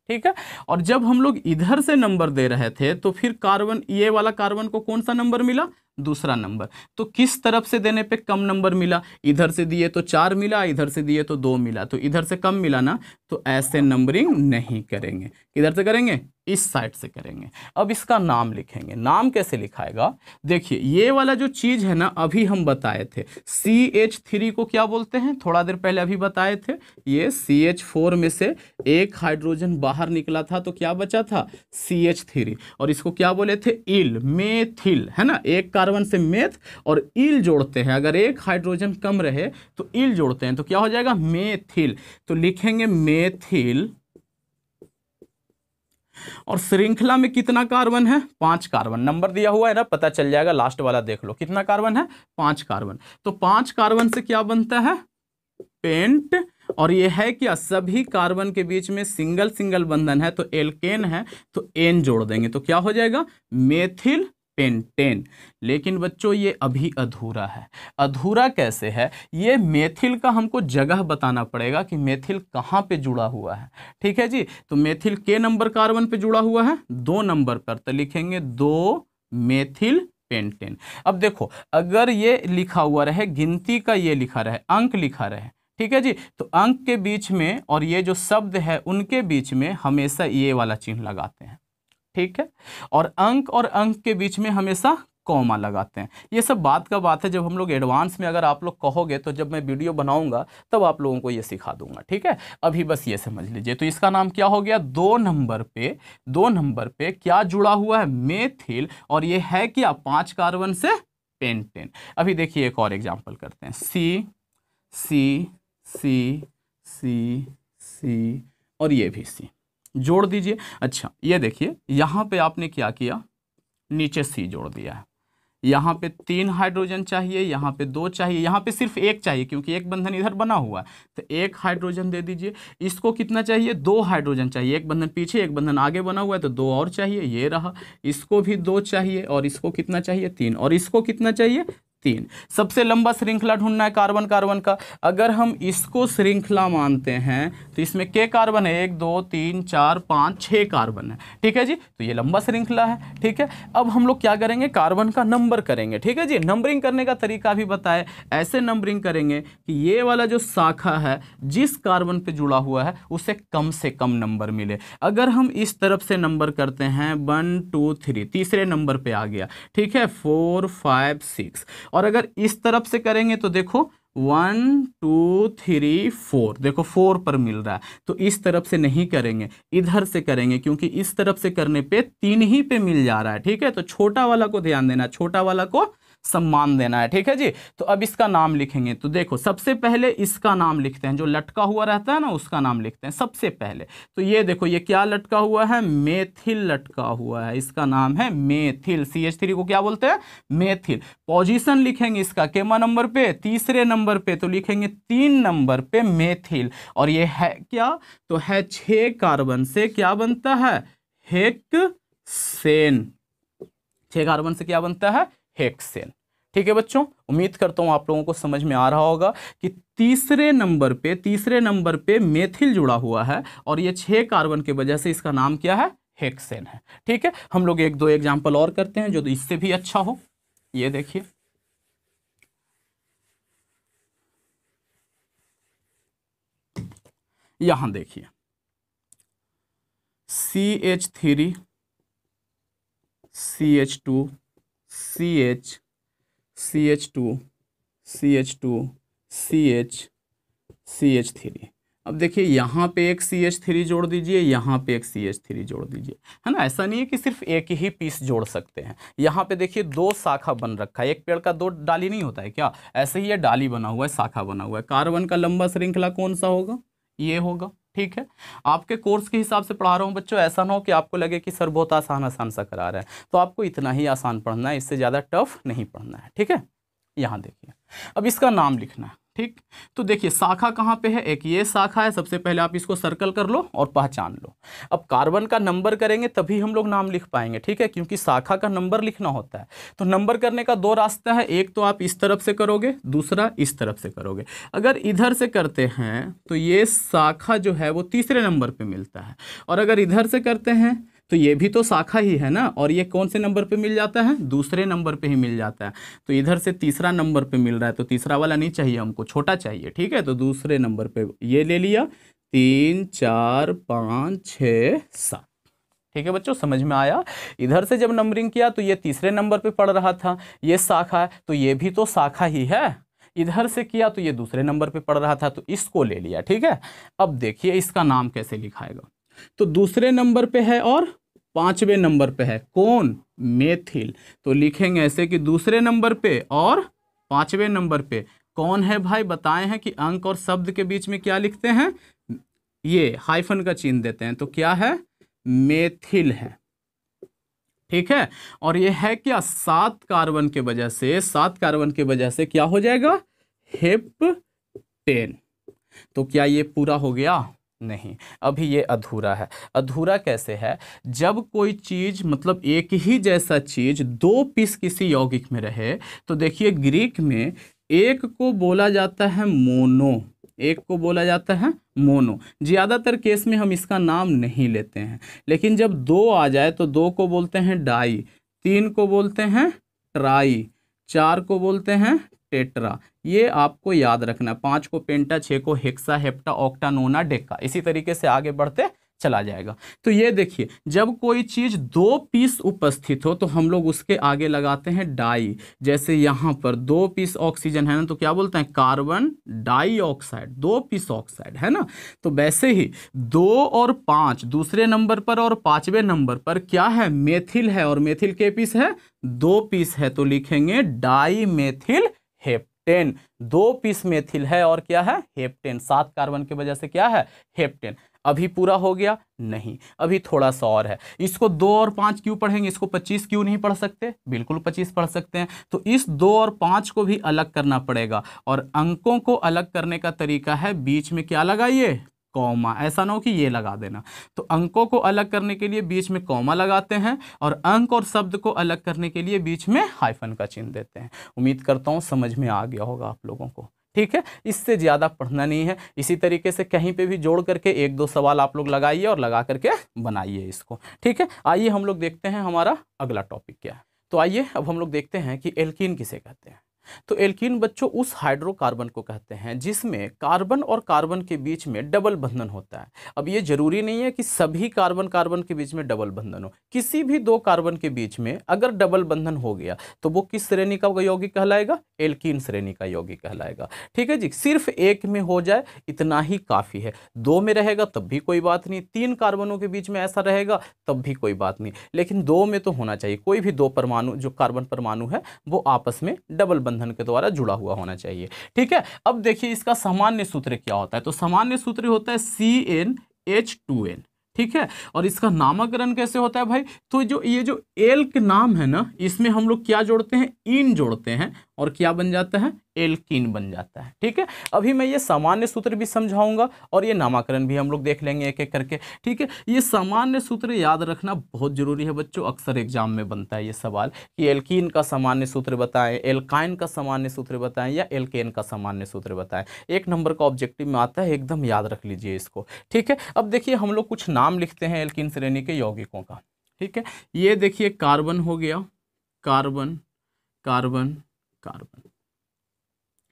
ठीक है? और जब हम लोग इधर से नंबर दे रहे थे तो फिर कार्बन, ये वाला कार्बन को कौन सा नंबर मिला? दूसरा नंबर। तो किस तरफ़ से देने पे कम नंबर मिला? इधर से दिए तो चार मिला, इधर से दिए तो दो मिला। तो इधर से कम मिला ना? तो ऐसे नंबरिंग नहीं करेंगे। किधर से करेंगे? इस साइड से करेंगे। अब इसका नाम लिखेंगे। नाम कैसे लिखाएगा? देखिए, ये वाला जो चीज़ है ना, अभी हम बताए थे। सी एच थ्री को क्या बोलते हैं? थोड़ा देर पहले अभी बताए थे। ये सी एच फोर में से एक हाइड्रोजन बाहर निकला था तो क्या बचा था? सी एच थ्री और इसको क्या बोले थे? इल मेथिल है ना? एक कार्बन से मेथ, और इल जोड़ते हैं। अगर एक हाइड्रोजन कम रहे तो इल जोड़ते हैं। तो क्या हो जाएगा? मेथिल तो लिखेंगे मेथिल और श्रृंखला में कितना कार्बन है? पाँच कार्बन। नंबर दिया हुआ है ना, पता चल जाएगा लास्ट वाला देख लो। कितना कार्बन है? पाँच कार्बन। तो पाँच कार्बन से क्या बनता है? पेंट। और ये है क्या सभी कार्बन के बीच में सिंगल सिंगल बंधन है तो एल्केन है तो एन जोड़ देंगे तो क्या हो जाएगा? मेथिल पेंटेन लेकिन बच्चों, ये अभी अधूरा है। अधूरा कैसे है? ये मेथिल का हमको जगह बताना पड़ेगा कि मेथिल कहाँ पे जुड़ा हुआ है। ठीक है जी? तो मेथिल के नंबर कार्बन पे जुड़ा हुआ है? दो नंबर पर। तो लिखेंगे दो मेथिल पेंटेन अब देखो, अगर ये लिखा हुआ रहे, गिनती का ये लिखा रहे, अंक लिखा रहे, ठीक है जी? तो अंक के बीच में और ये जो शब्द है, उनके बीच में हमेशा ये वाला चिन्ह लगाते हैं। ठीक है? और अंक और अंक के बीच में हमेशा कॉमा लगाते हैं। ये सब बात का बात है, जब हम लोग एडवांस में अगर आप लोग कहोगे तो जब मैं वीडियो बनाऊँगा, तब आप लोगों को ये सिखा दूँगा, ठीक है? अभी बस ये समझ लीजिए। तो इसका नाम क्या हो गया? दो नंबर पे, दो नंबर पे क्या जुड़ा हुआ है? मेथिल। और ये है क्या पाँच कार्बन से पेंटेन। अभी देखिए एक और एग्ज़ाम्पल करते हैं। सी सी सी सी सी, और ये भी सी। जोड़ दीजिए। अच्छा ये देखिए, यहाँ पे आपने क्या किया? नीचे सी जोड़ दिया है। यहाँ पे तीन हाइड्रोजन चाहिए, यहाँ पे दो चाहिए, यहाँ पे सिर्फ़ एक चाहिए, क्योंकि एक बंधन इधर बना हुआ है। तो एक हाइड्रोजन दे दीजिए। इसको कितना चाहिए? दो हाइड्रोजन चाहिए। एक बंधन पीछे, एक बंधन आगे बना हुआ है तो दो और चाहिए, ये रहा। इसको भी दो चाहिए, और इसको कितना चाहिए? तीन। और इसको कितना चाहिए? तीन। सबसे लंबा श्रृंखला ढूंढना है कार्बन कार्बन का। अगर हम इसको श्रृंखला मानते हैं तो इसमें के कार्बन है? एक, दो, तीन, चार, पाँच छः कार्बन है। ठीक है जी? तो ये लंबा श्रृंखला है, ठीक है? अब हम लोग क्या करेंगे? कार्बन का नंबर करेंगे, ठीक है जी? नंबरिंग करने का तरीका भी बताए। ऐसे नंबरिंग करेंगे कि ये वाला जो शाखा है, जिस कार्बन पर जुड़ा हुआ है, उसे कम से कम नंबर मिले। अगर हम इस तरफ़ से नंबर करते हैं, वन, टू, थ्री, तीसरे नंबर पर आ गया। ठीक है? Four, five, six. और अगर इस तरफ़ से करेंगे तो देखो वन टू थ्री फोर देखो फोर पर मिल रहा है। तो इस तरफ़ से नहीं करेंगे, इधर से करेंगे, क्योंकि इस तरफ़ से करने पे तीन ही पे मिल जा रहा है, ठीक है? तो छोटा वाला को ध्यान देना, छोटा वाला को सम्मान देना है, ठीक है जी? तो अब इसका नाम लिखेंगे। तो देखो, सबसे पहले इसका नाम लिखते हैं, जो लटका हुआ रहता है ना, उसका नाम लिखते हैं, सबसे पहले। तो ये देखो, ये क्या लटका हुआ है? मेथिल लटका हुआ है, इसका नाम है मेथिल। सी एच थ्री को क्या बोलते हैं? मेथिल। पोजीशन लिखेंगे इसका, केमा नंबर पे? तीसरे नंबर पे तो लिखेंगे तीन नंबर पे मेथिल। और ये है क्या? तो है छह कार्बन से क्या बनता है? हेक्सेन। छह कार्बन से क्या बनता है? हेक्सेन। ठीक है बच्चों, उम्मीद करता हूँ आप लोगों को समझ में आ रहा होगा कि तीसरे नंबर पे, तीसरे नंबर पे मेथिल जुड़ा हुआ है और ये छह कार्बन के वजह से इसका नाम क्या है? हेक्सेन है। ठीक है, हम लोग एक दो एग्ज़ाम्पल और करते हैं जो इससे भी अच्छा हो। ये देखिए। यहाँ देखिए। C H three C H two C H C H two C H two C H C H three अब देखिए, यहाँ पे एक सी एच थ्री जोड़ दीजिए, यहाँ पे एक सी एच थ्री जोड़ दीजिए। है ना? ऐसा नहीं है कि सिर्फ़ एक ही पीस जोड़ सकते हैं। यहाँ पे देखिए, दो शाखा बन रखा है। एक पेड़ का दो डाली नहीं होता है क्या? ऐसे ही ये डाली बना हुआ है, शाखा बना हुआ है। कार्बन का लंबा श्रृंखला कौन सा होगा? ये होगा। ठीक है? आपके कोर्स के हिसाब से पढ़ा रहा हूँ बच्चों, ऐसा ना हो कि आपको लगे कि सर बहुत आसान आसान सा करा रहा है। तो आपको इतना ही आसान पढ़ना है, इससे ज़्यादा टफ नहीं पढ़ना है, ठीक है? यहाँ देखिए। अब इसका नाम लिखना है। ठीक? तो देखिए, शाखा कहाँ पे है? एक ये शाखा है, सबसे पहले आप इसको सर्कल कर लो और पहचान लो। अब कार्बन का नंबर करेंगे, तभी हम लोग नाम लिख पाएँगे, ठीक है? क्योंकि शाखा का नंबर लिखना होता है। तो नंबर करने का दो रास्ता है, एक तो आप इस तरफ़ से करोगे, दूसरा इस तरफ़ से करोगे। अगर इधर से करते हैं तो ये शाखा जो है, वो तीसरे नंबर पर मिलता है। और अगर इधर से करते हैं तो ये भी तो शाखा ही है ना? और ये कौन से नंबर पे मिल जाता है? दूसरे नंबर पे ही मिल जाता है। तो इधर से तीसरा नंबर पे मिल रहा है तो तीसरा वाला नहीं चाहिए हमको, छोटा चाहिए, ठीक है? तो दूसरे नंबर पे ये ले लिया, तीन, चार, पाँच, छ, सात। ठीक है बच्चों, समझ में आया? इधर से जब नंबरिंग किया तो ये तीसरे नंबर पे पड़ रहा था, ये शाखा है तो ये भी तो शाखा ही है। इधर से किया तो ये दूसरे नंबर पे पड़ रहा था तो इसको ले लिया, ठीक है? अब देखिए इसका नाम कैसे लिखाएगा। तो दूसरे नंबर पे है और पाँचवें नंबर पे है, कौन? मेथिल। तो लिखेंगे ऐसे कि दूसरे नंबर पे और पाँचवें नंबर पे। कौन है भाई? बताए हैं कि अंक और शब्द के बीच में क्या लिखते हैं? ये हाइफन का चिन्ह देते हैं। तो क्या है? मेथिल है। ठीक है? और ये है क्या? सात कार्बन के वजह से, सात कार्बन के वजह से क्या हो जाएगा? हेप टेन तो क्या ये पूरा हो गया? नहीं, अभी ये अधूरा है। अधूरा कैसे है? जब कोई चीज़ मतलब एक ही जैसा चीज़ दो पीस किसी यौगिक में रहे तो देखिए ग्रीक में एक को बोला जाता है मोनो, एक को बोला जाता है मोनो। ज़्यादातर केस में हम इसका नाम नहीं लेते हैं। लेकिन जब दो आ जाए तो दो को बोलते हैं डाई, तीन को बोलते हैं ट्राई, चार को बोलते हैं टेट्रा। ये आपको याद रखना, पाँच को पेंटा छः को hexa, hepta, octa, nona, deca. इसी तरीके से आगे बढ़ते चला जाएगा। तो ये देखिए, जब कोई चीज़ दो पीस उपस्थित हो तो हम लोग उसके आगे लगाते हैं डाई। जैसे यहाँ पर दो पीस ऑक्सीजन है ना तो क्या बोलते हैं? कार्बन डाइऑक्साइड, दो पीस ऑक्साइड, है ना? तो वैसे ही दो और पाँच, दूसरे नंबर पर और पाँचवें नंबर पर क्या है? मेथिल है, और मेथिल के पीस है? दो पीस है तो लिखेंगे डाई मेथिल हेप्टेन दो पीस मेथिल है और क्या है? हेप्टेन। सात कार्बन की वजह से क्या है? हेप्टेन। अभी पूरा हो गया? नहीं। अभी थोड़ा सा और है। इसको दो और पाँच क्यों पढ़ेंगे? इसको पच्चीस क्यों नहीं पढ़ सकते? बिल्कुल पच्चीस पढ़ सकते हैं। तो इस दो और पाँच को भी अलग करना पड़ेगा। और अंकों को अलग करने का तरीका है। बीच में क्या लगाइए? कौमा, ऐसा ना हो कि ये लगा देना। तो अंकों को अलग करने के लिए बीच में कौमा लगाते हैं और अंक और शब्द को अलग करने के लिए बीच में हाइफन का चिन्ह देते हैं। उम्मीद करता हूँ समझ में आ गया होगा आप लोगों को। ठीक है? इससे ज़्यादा पढ़ना नहीं है। इसी तरीके से कहीं पे भी जोड़ करके एक दो सवाल आप लोग लगाइए और लगा करके बनाइए इसको। ठीक है? आइए हम लोग देखते हैं हमारा अगला टॉपिक क्या है। तो आइए अब हम लोग देखते हैं कि एल्किन किसे कहते हैं। तो एल्कीन बच्चों उस हाइड्रोकार्बन को कहते हैं, जिसमें कार्बन और कार्बन के बीच में डबल बंधन होता है। अब ये ज़रूरी नहीं है कि सभी कार्बन कार्बन के बीच में डबल बंधन हो। किसी भी दो कार्बन के बीच में अगर डबल बंधन हो गया तो वो किस श्रेणी का यौगिक कहलाएगा? एल्कीन श्रेणी का यौगिक कहलाएगा। ठीक है जी, सिर्फ़ एक में हो जाए, इतना ही काफ़ी है। दो में रहेगा, तब भी कोई बात नहीं। तीन कार्बनों के बीच में ऐसा रहेगा, तब भी कोई बात नहीं। लेकिन दो में तो होना चाहिए। कोई भी दो परमाणु, जो कार्बन परमाणु है, वो आपस में डबल बंधन के द्वारा जुड़ा हुआ होना चाहिए। ठीक है? अब देखिए इसका सामान्य सूत्र क्या होता है? तो सामान्य सूत्र होता है C N H two N ठीक है? और इसका नामकरण कैसे होता है भाई? तो जो ये जो एल के नाम है ना, इसमें हम लोग क्या जोड़ते हैं? इन जोड़ते हैं। और क्या बन जाता है? एल्किन बन जाता है। ठीक है? अभी मैं ये सामान्य सूत्र भी समझाऊँगा और ये नामाकरण भी हम लोग देख लेंगे एक एक करके। ठीक है? ये सामान्य सूत्र याद रखना बहुत ज़रूरी है बच्चों। अक्सर एग्ज़ाम में बनता है ये सवाल कि एल्किन का सामान्य सूत्र बताएँ, एल्काइन का सामान्य सूत्र बताएँ या एल्केन का सामान्य सूत्र बताएँ। एक नंबर का ऑब्जेक्टिव में आता है, एकदम याद रख लीजिए इसको। ठीक है? अब देखिए हम लोग कुछ नाम लिखते हैं एल्किन श्रेणी के यौगिकों का। ठीक है? ये देखिए कार्बन हो गया, कार्बन कार्बन कार्बन।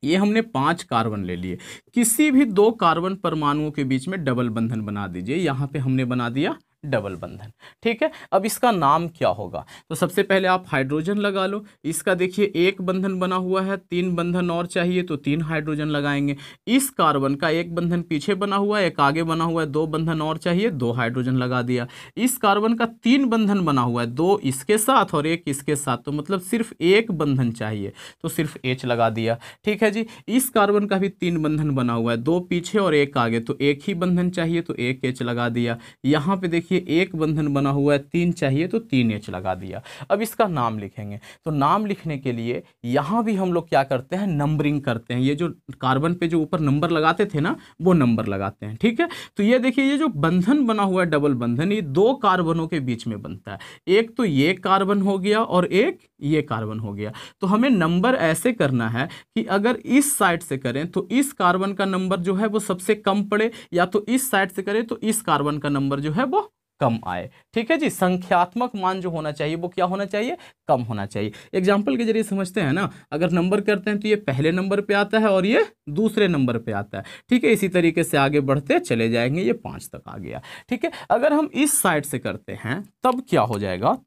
ये हमने पाँच कार्बन ले लिए। किसी भी दो कार्बन परमाणुओं के बीच में डबल बंधन बना दीजिए। यहाँ पे हमने बना दिया डबल बंधन। ठीक है? अब इसका नाम क्या होगा? तो सबसे पहले आप हाइड्रोजन लगा लो। इसका देखिए, एक बंधन बना हुआ है, तीन बंधन और चाहिए तो तीन हाइड्रोजन लगाएँगे। इस कार्बन का एक बंधन पीछे बना हुआ है, एक आगे बना हुआ है, दो बंधन और चाहिए, दो हाइड्रोजन लगा दिया। इस कार्बन का तीन बंधन बना हुआ है, दो इसके साथ और एक इसके साथ। तो मतलब सिर्फ़ एक बंधन चाहिए तो सिर्फ़ एच लगा दिया। ठीक है जी? इस कार्बन का भी तीन बंधन बना हुआ है, दो पीछे और एक आगे। तो एक ही बंधन चाहिए तो एक एच लगा दिया। यहाँ पे देखिए देखिए, एक बंधन बना हुआ है, तीन चाहिए तो तीन एच लगा दिया। अब इसका नाम लिखेंगे। तो नाम लिखने के लिए यहाँ भी हम लोग क्या करते हैं? नंबरिंग करते हैं। ये जो कार्बन पे जो ऊपर नंबर लगाते थे ना, वो नंबर लगाते हैं, ठीक है? तो ये देखिए, ये जो बंधन बना हुआ है, डबल बंधन, ये दो कार्बनों के बीच में बनता है। एक तो ये कार्बन हो गया और एक ये कार्बन हो गया। तो हमें नंबर ऐसे करना है कि अगर इस साइड से करें तो इस कार्बन का नंबर जो है वो सबसे कम पड़े, या तो इस साइड से करें तो इस कार्बन का नंबर जो है वो कम आए। ठीक है जी? संख्यात्मक मान जो होना चाहिए, वो क्या होना चाहिए? कम होना चाहिए। एग्ज़ाम्पल के ज़रिए समझते हैं ना, अगर नंबर करते हैं तो ये पहले नंबर पे आता है और ये दूसरे नंबर पे आता है। ठीक है? इसी तरीके से आगे बढ़ते चले जाएँगे, ये पाँच तक आ गया। ठीक है? अगर हम इस साइड से करते हैं, तब क्या हो जाएगा?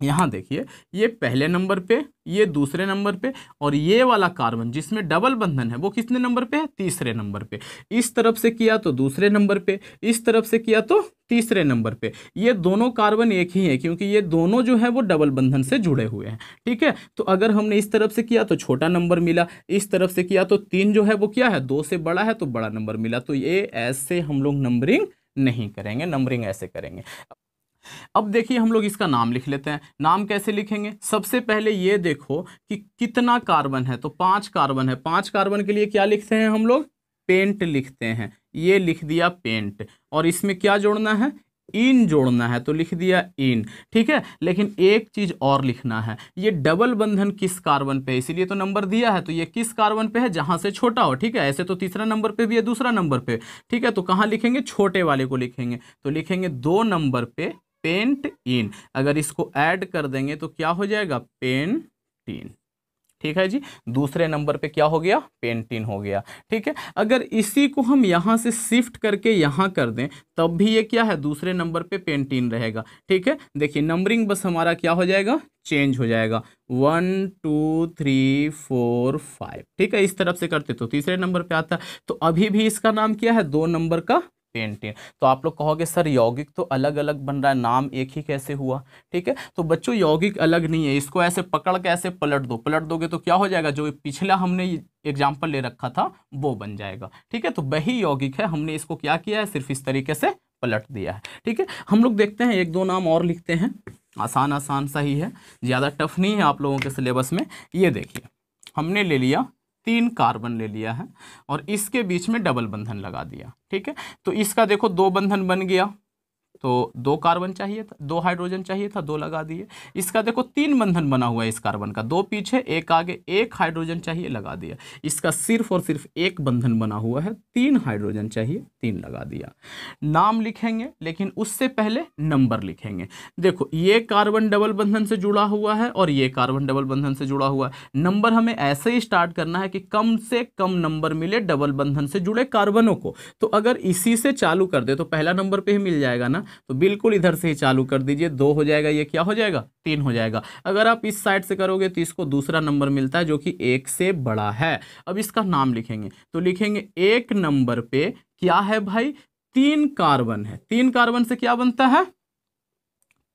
यहाँ देखिए, ये पहले नंबर पे, ये दूसरे नंबर पे और ये वाला कार्बन जिसमें डबल बंधन है, वो कितने नंबर पे है? तीसरे नंबर पे। इस तरफ़ से किया तो दूसरे नंबर पे, इस तरफ़ से किया तो तीसरे नंबर पे। ये दोनों कार्बन एक ही है क्योंकि ये दोनों जो है वो डबल बंधन से जुड़े हुए हैं, ठीक है? तो अगर हमने इस तरफ़ से किया तो छोटा नंबर मिला, इस तरफ़ से किया तो तीन जो है वो क्या है? दो से बड़ा है तो बड़ा नंबर मिला। तो ये ऐसे हम लोग नंबरिंग नहीं करेंगे, नंबरिंग ऐसे करेंगे। अब देखिए हम लोग इसका नाम लिख लेते हैं। नाम कैसे लिखेंगे? सबसे पहले ये देखो कि कितना कार्बन है तो पाँच कार्बन है। पाँच कार्बन के लिए क्या लिखते हैं हम लोग? पेंट लिखते हैं। ये लिख दिया पेंट। और इसमें क्या जोड़ना है? इन जोड़ना है तो लिख दिया इन। ठीक है? लेकिन एक चीज़ और लिखना है। ये डबल बंधन किस कार्बन पे इसीलिए तो नंबर दिया है तो ये किस कार्बन पे है? जहाँ से छोटा हो। ठीक है? ऐसे तो तीसरा नंबर पे भी है, दूसरा नंबर पे। ठीक है? तो कहाँ लिखेंगे? छोटे वाले को लिखेंगे। तो लिखेंगे दो नंबर पे पेंट इन। अगर इसको ऐड कर देंगे तो क्या हो जाएगा? Pentyne. ठीक है जी? दूसरे नंबर पे क्या हो गया? पेंटिन हो गया। ठीक है? अगर इसी को हम यहाँ से शिफ्ट करके यहाँ कर दें, तब भी ये क्या है? दूसरे नंबर पे पेंटिन रहेगा। ठीक है? देखिए, नंबरिंग बस हमारा क्या हो जाएगा? चेंज हो जाएगा। One, two, three, four, five. ठीक है? इस तरफ़ से करते तो तीसरे नंबर पे आता। तो अभी भी इसका नाम क्या है? दो नंबर का पेंटिन तो आप लोग कहोगे, सर, यौगिक तो अलग अलग बन रहा है, नाम एक ही कैसे हुआ? ठीक है? तो बच्चों, यौगिक अलग नहीं है। इसको ऐसे पकड़ के ऐसे पलट दो। पलट दोगे तो क्या हो जाएगा? जो पिछला हमने एग्ज़ाम्पल ले रखा था, वो बन जाएगा। ठीक है? तो वही यौगिक है। हमने इसको क्या किया है? सिर्फ़ इस तरीके से पलट दिया है। ठीक है? हम लोग देखते हैं, एक दो नाम और लिखते हैं। आसान आसान सा ही है। ज़्यादा टफ नहीं है आप लोगों के सिलेबस में। ये देखिए। हमने ले लिया तीन कार्बन ले लिया है और इसके बीच में डबल बंधन लगा दिया, ठीक है? तो इसका देखो दो बंधन बन गया। तो दो कार्बन चाहिए था, दो हाइड्रोजन चाहिए था, दो लगा दिए। इसका देखो तीन बंधन बना हुआ है इस कार्बन का। दो पीछे, एक आगे, एक हाइड्रोजन चाहिए, लगा दिया। इसका सिर्फ़ और सिर्फ़ एक बंधन बना हुआ है, तीन हाइड्रोजन चाहिए, तीन लगा दिया। नाम लिखेंगे, लेकिन उससे पहले नंबर लिखेंगे। देखो, ये कार्बन डबल बंधन से जुड़ा हुआ है और ये कार्बन डबल बंधन से जुड़ा हुआ है। नंबर हमें ऐसे ही स्टार्ट करना है कि कम से कम नंबर मिले डबल बंधन से जुड़े कार्बनों को। तो अगर इसी से चालू कर दे तो पहला नंबर पे ही मिल जाएगा ना। तो बिल्कुल इधर से ही चालू कर दीजिए। दो हो जाएगा ये, क्या हो जाएगा? तीन हो जाएगा। अगर आप इस साइड से करोगे तो इसको दूसरा नंबर मिलता है जो कि एक से बड़ा है। अब इसका नाम लिखेंगे। तो लिखेंगे एक नंबर पे क्या है भाई? तीन कार्बन है। तीन कार्बन से क्या बनता है?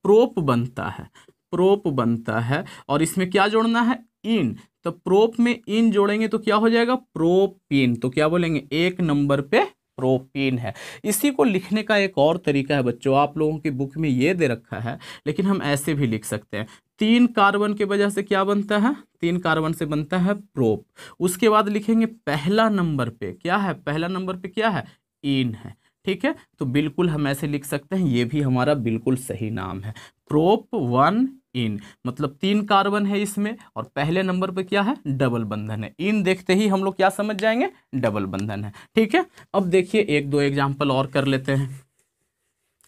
प्रोप बनता है। प्रोप बनता है। और इसमें क्या जोड़ना है? इन। तो प्रोप में इन जोड़ेंगे तो क्या हो जाएगा? प्रोपीन। तो क्या बोलेंगे? एक नंबर पे प्रोपीन है। इसी को लिखने का एक और तरीका है बच्चों, आप लोगों की बुक में ये दे रखा है, लेकिन हम ऐसे भी लिख सकते हैं। तीन कार्बन के वजह से क्या बनता है? तीन कार्बन से बनता है प्रोप। उसके बाद लिखेंगे पहला नंबर पे। क्या है? पहला नंबर पे क्या है? इन है। ठीक है? तो बिल्कुल हम ऐसे लिख सकते हैं, ये भी हमारा बिल्कुल सही नाम है। Prop one yne. मतलब तीन कार्बन है इसमें और पहले नंबर पे क्या है? डबल बंधन है। इन देखते ही हम लोग क्या समझ जाएँगे? डबल बंधन है। ठीक है? अब देखिए, एक दो एग्ज़ाम्पल और कर लेते हैं।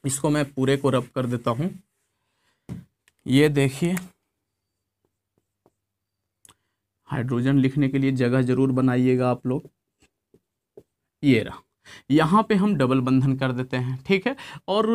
इसको मैं पूरे को रब कर देता हूँ। ये देखिए। हाइड्रोजन लिखने के लिए जगह ज़रूर बनाइएगा आप लोग। ये रहा। यहाँ पे हम डबल बंधन कर देते हैं। ठीक है? और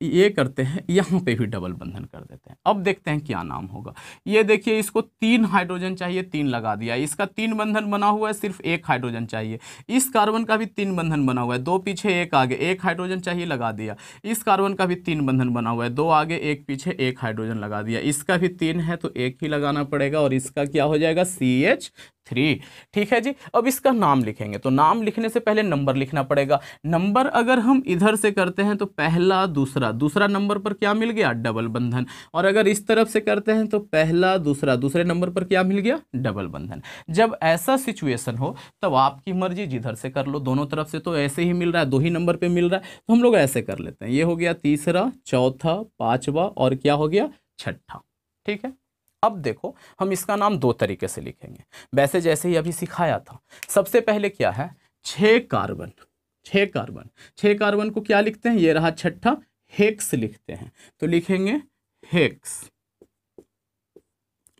ये करते हैं, यहाँ पे भी डबल बंधन कर देते हैं। अब देखते हैं क्या नाम होगा। ये देखिए, इसको तीन हाइड्रोजन चाहिए, तीन लगा दिया। इसका तीन बंधन बना हुआ है, सिर्फ़ एक हाइड्रोजन चाहिए। इस कार्बन का भी तीन बंधन बना हुआ है। दो पीछे, एक आगे। एक हाइड्रोजन चाहिए, लगा दिया। इस कार्बन का भी तीन बंधन बना हुआ है। दो आगे, एक पीछे, एक हाइड्रोजन लगा दिया। इसका भी तीन है तो एक ही लगाना पड़ेगा और इसका क्या हो जाएगा? C H three. ठीक है जी? अब इसका नाम लिखेंगे। तो नाम लिखने से पहले नंबर लिखना पड़ेगा। नंबर अगर हम इधर से करते हैं तो पहला, दूसरा। दूसरा नंबर पर क्या मिल गया? डबल बंधन। और अगर इस तरफ़ से करते हैं तो पहला, दूसरा, दूसरे नंबर पर क्या मिल गया? डबल बंधन। जब ऐसा सिचुएशन हो, तब आपकी मर्ज़ी, जिधर से कर लो, दोनों तरफ़ से तो ऐसे ही मिल रहा है, दो ही नंबर पर मिल रहा है। तो हम लोग ऐसे कर लेते हैं। ये हो गया तीसरा, चौथा, पाँचवा और क्या हो गया? छठा। ठीक है? अब देखो, हम इसका नाम दो तरीके से लिखेंगे। वैसे जैसे ही अभी सिखाया था, सबसे पहले क्या है? छह कार्बन छह कार्बन छह कार्बन को क्या लिखते हैं? ये रहा छठा, हेक्स लिखते हैं। तो लिखेंगे हेक्स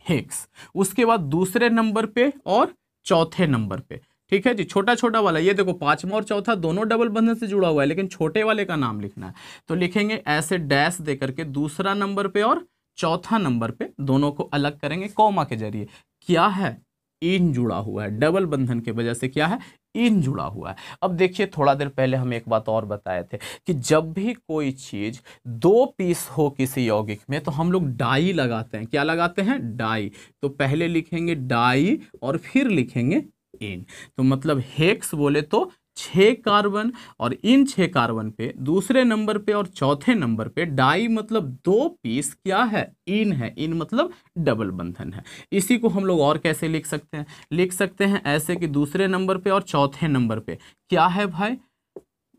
हेक्स। उसके बाद दूसरे नंबर पे और चौथे नंबर पे। ठीक है जी? छोटा छोटा वाला। ये देखो, पांचवा और चौथा दोनों डबल बंधन से जुड़ा हुआ है, लेकिन छोटे वाले का नाम लिखना है। तो लिखेंगे ऐसे डैश दे करके दूसरा नंबर पे और चौथा नंबर पे दोनों को अलग करेंगे कौमा के ज़रिए। क्या है? इन जुड़ा हुआ है। डबल बंधन की वजह से क्या है? इन जुड़ा हुआ है। अब देखिए, थोड़ा देर पहले हम एक बात और बताए थे कि जब भी कोई चीज़ दो पीस हो किसी यौगिक में तो हम लोग डाई लगाते हैं। क्या लगाते हैं? डाई। तो पहले लिखेंगे डाई और फिर लिखेंगे इन तो मतलब हेक्स बोले तो छः कार्बन और इन छः कार्बन पे, दूसरे नंबर पे और चौथे नंबर पे डाई मतलब दो पीस क्या है? इन है। इन मतलब डबल बंधन है। इसी को हम लोग और कैसे लिख सकते हैं? लिख सकते हैं ऐसे कि दूसरे नंबर पे और चौथे नंबर पे। क्या है भाई?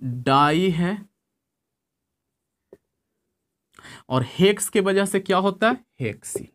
डाई है और हेक्स के वजह से क्या होता है? हेक्सिन।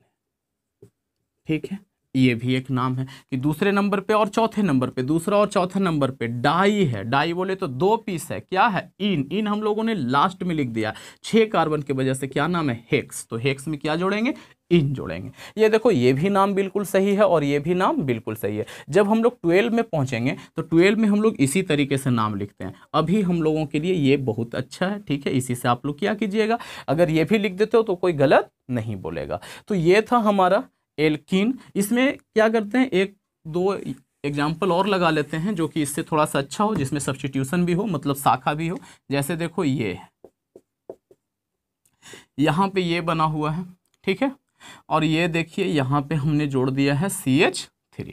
ठीक है? ये भी एक नाम है कि दूसरे नंबर पे और चौथे नंबर पे, दूसरा और चौथा नंबर पे डाई है। डाई बोले तो दो पीस है। क्या है? इन। इन हम लोगों ने लास्ट में लिख दिया। छह कार्बन की वजह से क्या नाम है? हेक्स तो हेक्स में क्या जोड़ेंगे? इन जोड़ेंगे। ये देखो, ये भी नाम बिल्कुल सही है और ये भी नाम बिल्कुल सही है। जब हम लोग ट्वेल्व में पहुँचेंगे तो ट्वेल्व में हम लोग इसी तरीके से नाम लिखते हैं। अभी हम लोगों के लिए ये बहुत अच्छा है, ठीक है? इसी से आप लोग क्या कीजिएगा? अगर ये भी लिख देते हो तो कोई गलत नहीं बोलेगा। तो ये था हमारा एल्किन। इसमें क्या करते हैं? एक, दो एग्ज़ाम्पल और लगा लेते हैं जो कि इससे थोड़ा सा अच्छा हो, जिसमें सब्सटीट्यूशन भी हो मतलब शाखा भी हो। जैसे देखो ये। यहाँ पे ये बना हुआ है, ठीक है? और ये देखिए, यहाँ पे हमने जोड़ दिया है सी एच थ्री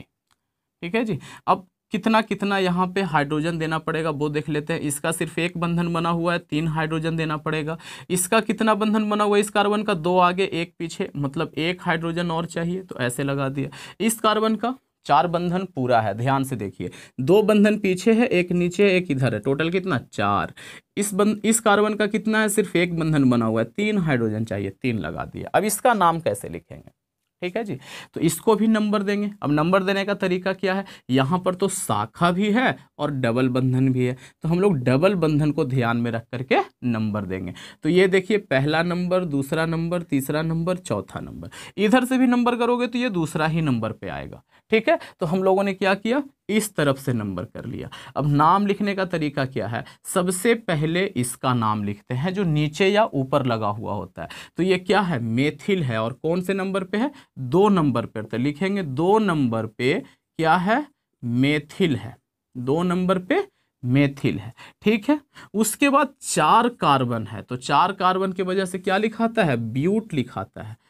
ठीक है जी? अब कितना कितना यहाँ पे हाइड्रोजन देना पड़ेगा, वो देख लेते हैं। इसका सिर्फ़ एक बंधन बना हुआ है, तीन हाइड्रोजन देना पड़ेगा। इसका कितना बंधन बना हुआ है? इस कार्बन का दो आगे, एक पीछे मतलब एक हाइड्रोजन और चाहिए तो ऐसे लगा दिया। इस कार्बन का चार बंधन पूरा है, ध्यान से देखिए। दो बंधन पीछे है, एक नीचे, एक इधर है। टोटल कितना? चार। इस बंद इस कार्बन का कितना है? सिर्फ़ एक बंधन बना हुआ है, तीन हाइड्रोजन चाहिए, तीन लगा दिया। अब इसका नाम कैसे लिखेंगे? ठीक है जी? तो इसको भी नंबर देंगे। अब नंबर देने का तरीका क्या है? यहाँ पर तो शाखा भी है और डबल बंधन भी है। तो हम लोग डबल बंधन को ध्यान में रख करके नंबर देंगे। तो ये देखिए, पहला नंबर, दूसरा नंबर, तीसरा नंबर, चौथा नंबर। इधर से भी नंबर करोगे तो ये दूसरा ही नंबर पे आएगा। ठीक है? तो हम लोगों ने क्या किया? इस तरफ़ से नंबर कर लिया। अब नाम लिखने का तरीका क्या है? सबसे पहले इसका नाम लिखते हैं जो नीचे या ऊपर लगा हुआ होता है। तो ये क्या है? मेथिल है। और कौन से नंबर पे है? दो नंबर पर तो लिखेंगे दो नंबर पे क्या है? मेथिल है। दो नंबर पे मेथिल है। ठीक है? उसके बाद चार कार्बन है। तो चार कार्बन की वजह से क्या लिखाता है? ब्यूट लिखाता है।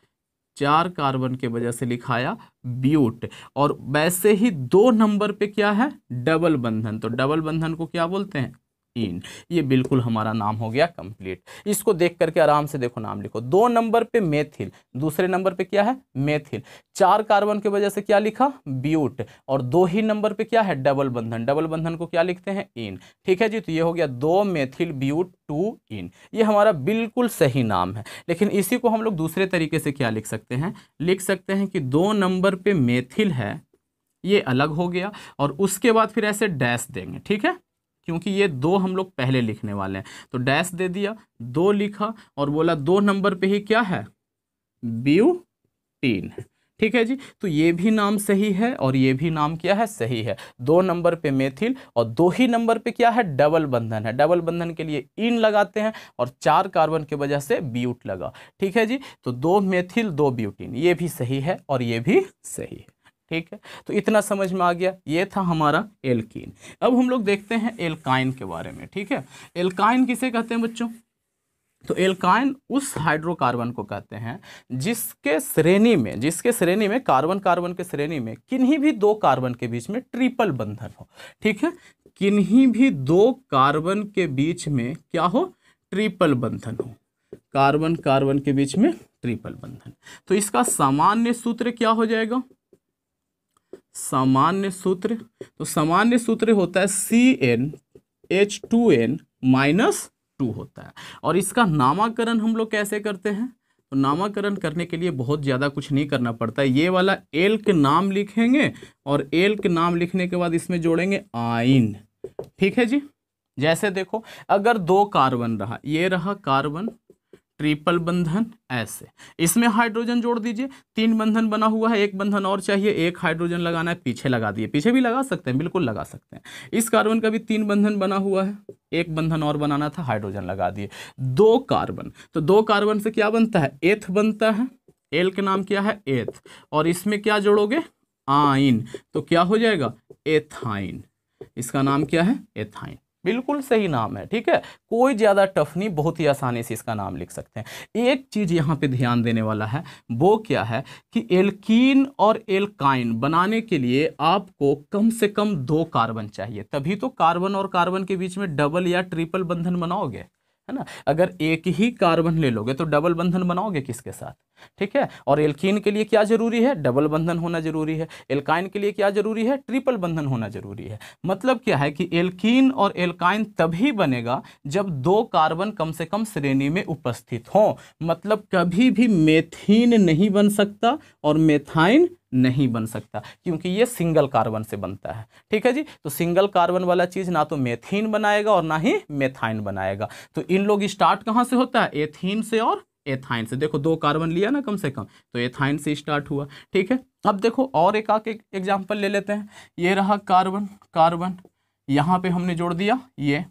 चार कार्बन के वजह से लिखाया ब्यूट। और वैसे ही दो नंबर पे क्या है? डबल बंधन। तो डबल बंधन को क्या बोलते हैं? इन ये बिल्कुल हमारा नाम हो गया कंप्लीट इसको देख करके आराम से देखो नाम लिखो। दो नंबर पे मेथिल दूसरे नंबर पे क्या है? मेथिल चार कार्बन की वजह से क्या लिखा? ब्यूट और दो ही नंबर पे क्या है? डबल बंधन। डबल बंधन को क्या लिखते हैं? इन ठीक है जी तो ये हो गया दो मेथिल ब्यूट टू इन ये हमारा बिल्कुल सही नाम है। लेकिन इसी को हम लोग दूसरे तरीके से क्या लिख सकते हैं? लिख सकते हैं कि दो नंबर पे मेथिल है, ये अलग हो गया, और उसके बाद फिर ऐसे डैश देंगे। ठीक है? क्योंकि ये दो हम लोग पहले लिखने वाले हैं। तो डैश दे दिया, दो लिखा और बोला दो नंबर पे ही क्या है? ब्यूटीन। ठीक है जी? तो ये भी नाम सही है और ये भी नाम क्या है? सही है। दो नंबर पे मेथिल और दो ही नंबर पे क्या है? डबल बंधन है। डबल बंधन के लिए इन लगाते हैं और चार कार्बन की वजह से ब्यूट लगा। ठीक है जी? तो दो मेथिल, दो ब्यूटीन। ये भी सही है और ये भी सही है। ठीक है? तो इतना समझ में आ गया। ये था हमारा एल्कीन। अब हम लोग देखते हैं एल्काइन के बारे में, ठीक है? एल्काइन किसे कहते हैं बच्चों? तो एल्काइन उस हाइड्रोकार्बन को कहते हैं, जिसके श्रेणी में, जिसके श्रेणी में, कार्बन कार्बन के श्रेणी में किन्हीं भी दो कार्बन के बीच में ट्रिपल बंधन हो, ठीक है? किन्हीं भी दो कार्बन के बीच में क्या हो? ट्रिपल बंधन हो। कार्बन कार्बन के बीच में ट्रिपल बंधन। तो इसका सामान्य सूत्र क्या हो जाएगा? सामान्य सूत्र तो सामान्य सूत्र होता है C N H two N minus two होता है। और इसका नामाकरण हम लोग कैसे करते हैं? तो नामाकरण करने के लिए बहुत ज़्यादा कुछ नहीं करना पड़ता। है ये वाला एल के नाम लिखेंगे और एल के नाम लिखने के बाद इसमें जोड़ेंगे आइन ठीक है जी? जैसे देखो, अगर दो कार्बन रहा, ये रहा कार्बन ट्रिपल बंधन ऐसे। इसमें हाइड्रोजन जोड़ दीजिए, तीन बंधन बना हुआ है, एक बंधन और चाहिए, एक हाइड्रोजन लगाना है, पीछे लगा दिए। पीछे भी लगा सकते हैं, बिल्कुल लगा सकते हैं। इस कार्बन का भी तीन बंधन बना हुआ है, एक बंधन और बनाना था, हाइड्रोजन लगा दिए। दो कार्बन तो दो कार्बन से क्या बनता है? एथ बनता है। एल के नाम क्या है? एथ। और इसमें क्या जोड़ोगे? आइन तो क्या हो जाएगा? एथाइन। इसका नाम क्या है? एथाइन। बिल्कुल सही नाम है, ठीक है? कोई ज़्यादा टफ नहीं, बहुत ही आसानी से इसका नाम लिख सकते हैं। एक चीज़ यहाँ पे ध्यान देने वाला है, वो क्या है कि एल्कीन और एल्काइन बनाने के लिए आपको कम से कम दो कार्बन चाहिए। तभी तो कार्बन और कार्बन के बीच में डबल या ट्रिपल बंधन बनाओगे। है ना? अगर एक ही कार्बन ले लोगे तो डबल बंधन बनाओगे किसके साथ? ठीक है? और एल्कीन के लिए क्या ज़रूरी है? डबल बंधन होना ज़रूरी है। एल्काइन के लिए क्या ज़रूरी है? ट्रिपल बंधन होना ज़रूरी है। मतलब क्या है कि एल्कीन और एल्काइन तभी बनेगा जब दो कार्बन कम से कम श्रेणी में उपस्थित हो। मतलब कभी भी मेथीन नहीं बन सकता और मेथाइन नहीं बन सकता, क्योंकि ये सिंगल कार्बन से बनता है। ठीक है जी? तो सिंगल कार्बन वाला चीज़ ना तो मेथीन बनाएगा और ना ही मेथाइन बनाएगा। तो इन लोग स्टार्ट कहाँ से होता है? एथीन से और एथाइन से। देखो, दो कार्बन लिया ना कम से कम तो एथाइन से स्टार्ट हुआ। ठीक है? अब देखो, और एक आके एग्ज़ाम्पल ले लेते हैं। ये रहा कार्बन कार्बन यहाँ पे हमने जोड़ दिया, ये।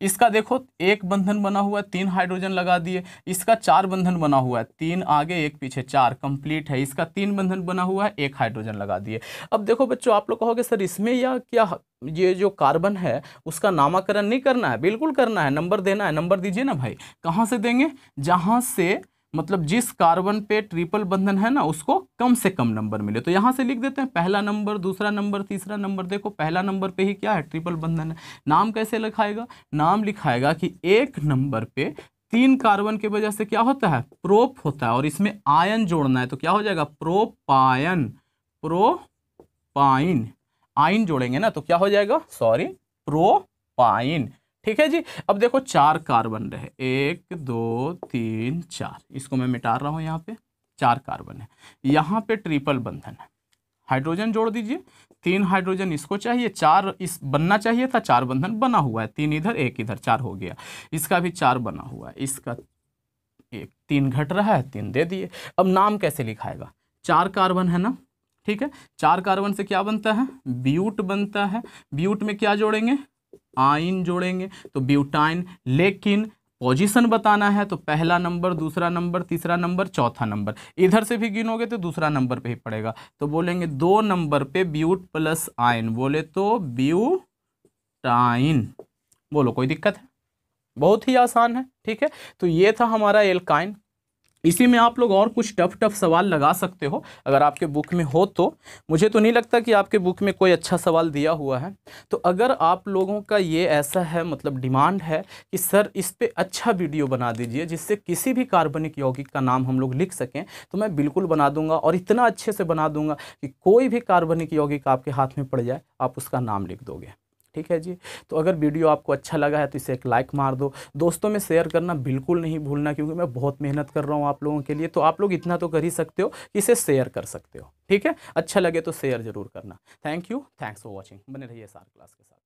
इसका देखो, एक बंधन बना हुआ है, तीन हाइड्रोजन लगा दिए, इसका चार बंधन बना हुआ है, तीन आगे, एक पीछे, चार कंप्लीट है, इसका तीन बंधन बना हुआ है, एक हाइड्रोजन लगा दिए। अब देखो बच्चों, आप लोग कहोगे, सर, इसमें या क्या, ये जो कार्बन है, उसका नामाकरण नहीं करना है? बिल्कुल करना है, नंबर देना है, नंबर दीजिए ना भाई। कहाँ से देंगे? जहाँ से मतलब जिस कार्बन पे ट्रिपल बंधन है ना, उसको कम से कम नंबर मिले। तो यहाँ से लिख देते हैं, पहला नंबर, दूसरा नंबर, तीसरा नंबर। देखो, पहला नंबर पे ही क्या है? ट्रिपल बंधन है। नाम कैसे लिखाएगा? नाम लिखाएगा कि एक नंबर पे तीन कार्बन की वजह से क्या होता है? प्रोप होता है और इसमें आयन जोड़ना है। तो क्या हो जाएगा? प्रोपायन प्रो पाइन आइन जोड़ेंगे ना तो क्या हो जाएगा? Sorry, propyne. ठीक है जी? अब देखो चार कार्बन रहे एक, दो, तीन, चार। इसको मैं मिटा रहा हूँ यहाँ पे। चार कार्बन है। यहाँ पे ट्रिपल बंधन है। हाइड्रोजन जोड़ दीजिए। तीन हाइड्रोजन इसको चाहिए, चार इस बनना चाहिए था, चार बंधन बना हुआ है। तीन इधर, एक इधर, चार हो गया। इसका भी चार बना हुआ है। इसका एक, तीन घट रहा है, तीन दे दिए। अब नाम कैसे लिखाएगा? चार कार्बन है ना? ठीक है? चार कार्बन से क्या बनता है? ब्यूट बनता है। ब्यूट में क्या जोड़ेंगे? आइन जोड़ेंगे तो ब्यूटाइन। लेकिन पोजीशन बताना है तो पहला नंबर दूसरा नंबर तीसरा नंबर चौथा नंबर इधर से भी गिनोगे तो दूसरा नंबर पे ही पड़ेगा। तो बोलेंगे दो नंबर पे ब्यूट प्लस आयन। बोले तो ब्यूटाइन। बोलो, कोई दिक्कत है? बहुत ही आसान है, ठीक है? तो ये था हमारा एल्काइन इसी में आप लोग और कुछ टफ टफ सवाल लगा सकते हो। अगर आपके बुक में हो तो। मुझे तो नहीं लगता कि आपके बुक में कोई अच्छा सवाल दिया हुआ है। तो अगर आप लोगों का ये ऐसा है मतलब डिमांड है कि सर इस पर अच्छा वीडियो बना दीजिए, जिससे किसी भी कार्बनिक यौगिक का नाम हम लोग लिख सकें तो मैं बिल्कुल बना दूँगा और इतना अच्छे से बना दूँगा कि कोई भी कार्बनिक यौगिक आपके हाथ में पड़ जाए, आप उसका नाम लिख दोगे। ठीक है जी? तो अगर वीडियो आपको अच्छा लगा है तो इसे एक लाइक मार दो। दोस्तों, में शेयर करना बिल्कुल नहीं भूलना क्योंकि मैं बहुत मेहनत कर रहा हूँ आप लोगों के लिए। तो आप लोग इतना तो कर ही सकते हो कि इसे शेयर कर सकते हो। ठीक है? अच्छा लगे तो शेयर ज़रूर करना। Thank you thanks for watching बने रहिए सार क्लास के साथ।